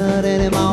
good anymore.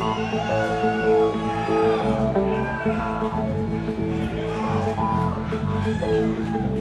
Thank you.